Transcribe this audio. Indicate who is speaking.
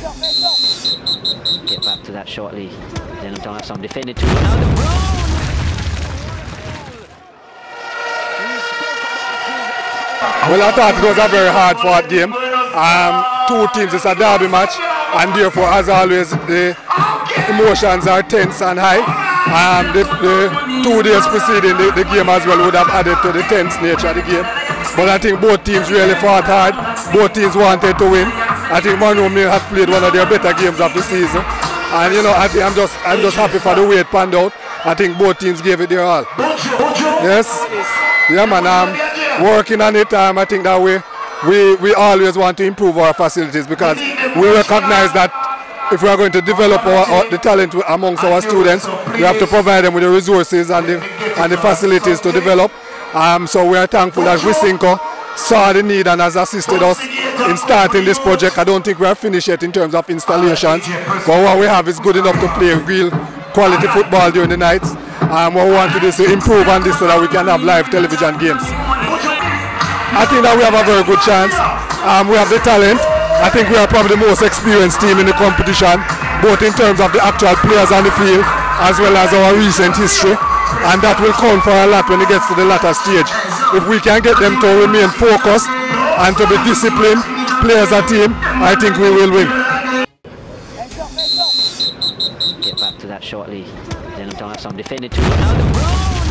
Speaker 1: Get back to that shortly. Then don't have some defending to the
Speaker 2: Well, I thought it was a very hard fought game. Um, two teams, it's a derby match, and therefore, as always, the emotions are tense and high. Um, the, the two days preceding the, the game as well would have added to the tense nature of the game. But I think both teams really fought hard. Both teams wanted to win. I think Munro may have played one of their better games of the season. And you know, I I'm just I'm just happy for the way it panned out. I think both teams gave it their all. Yes. Yeah man, um, working on it, um, I think that we, we we always want to improve our facilities because we recognize that if we are going to develop our, our, the talent amongst our students, we have to provide them with the resources and the, and the facilities to develop. Um, so we are thankful that Wisynco saw the need and has assisted us in starting this project. I don't think we are finished yet in terms of installations, but what we have is good enough to play real quality football during the nights. And what we want to do is to improve on this so that we can have live television games. I think that we have a very good chance. Um, we have the talent. I think we are probably the most experienced team in the competition, both in terms of the actual players on the field as well as our recent history. And that will count for a lot when it gets to the latter stage. If we can get them to remain focused and to be disciplined, play as a team, I think we will win.
Speaker 1: Get back to that shortly. Don't have some defending to Brown.